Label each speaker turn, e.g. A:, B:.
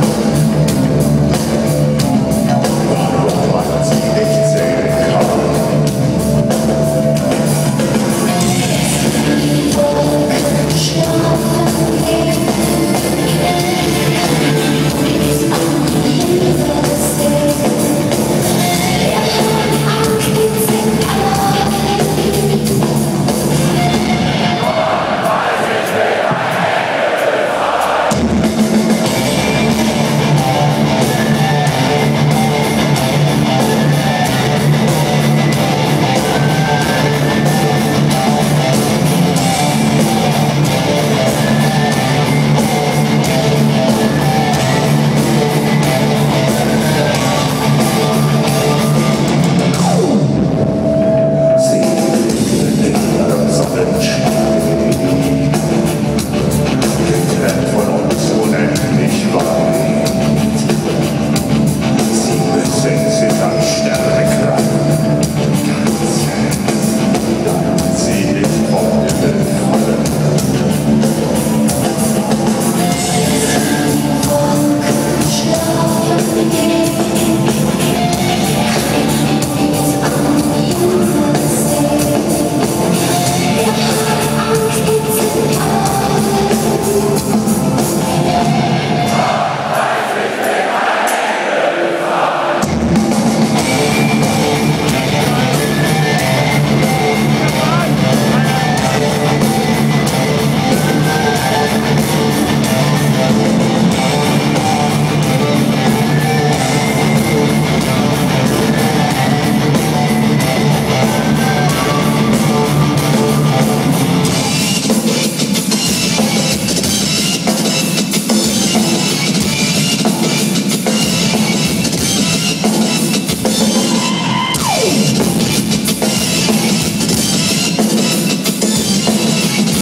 A: Música